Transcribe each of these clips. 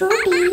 手臂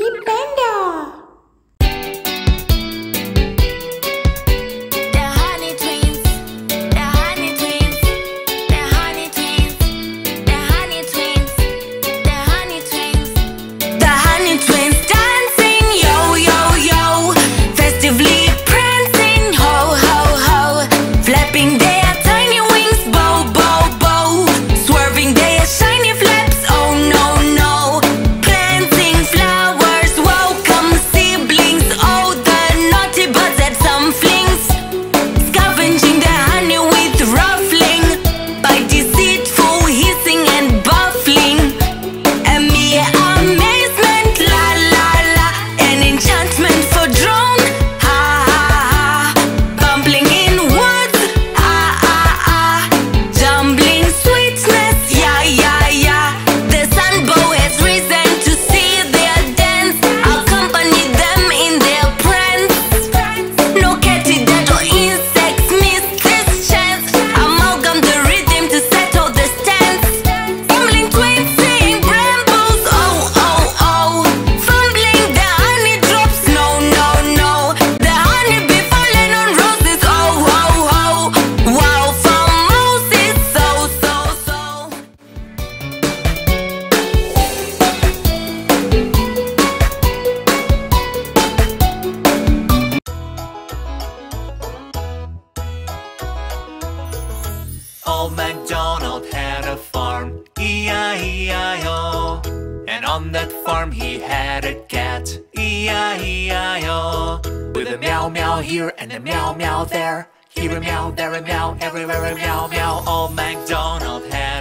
that farm he had a cat, E-I-E-I-O. With a meow meow here and a meow meow there. Here a meow, there a meow, everywhere a meow meow. Old MacDonald had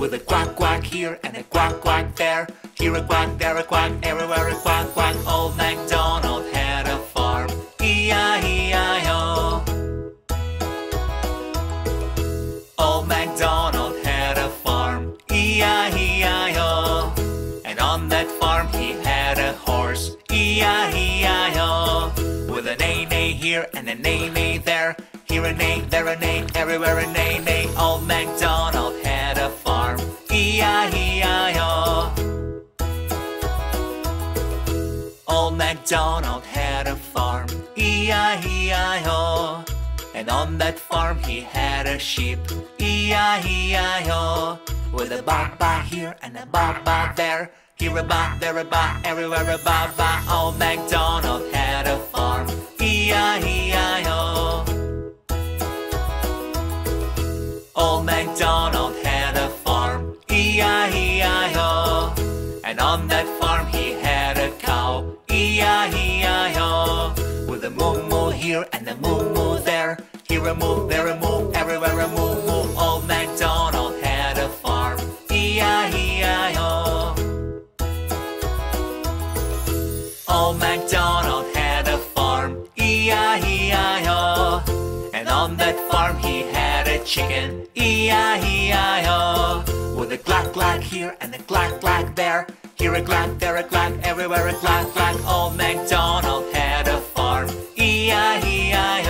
With a quack quack here and a quack quack there. Here a quack, there a quack, everywhere a quack quack. Old MacDonald had a farm, E-I-E-I-O. Old MacDonald had a farm, E-I-E-I-O. And on that farm he had a horse, E-I-E-I-O. With a neigh neigh here and a neigh neigh there. Here a neigh, there a neigh, everywhere a neigh neigh. Old MacDonald had a farm, E-I-E-I-O. Old MacDonald had a farm, E-I-E-I-O. And on that farm he had a sheep, E-I-E-I-O. With a ba ba here and a ba ba there. Here a ba, there a ba, everywhere a ba ba. Old MacDonald had a farm, E-I-E-I-O. On that farm he had a cow, E-I-E-I-O. With a moo moo here and a moo moo there. Here a moo, there a moo, everywhere a moo moo. Old MacDonald had a farm, E-I-E-I-O. Old MacDonald had a farm, E-I-E-I-O. And on that farm he had a chicken, E-I-E-I-O. With a clack clack here and a clack clack there. Here a clack, there a clack, everywhere a clack, clack. Old MacDonald had a farm. E-I-E-I-O.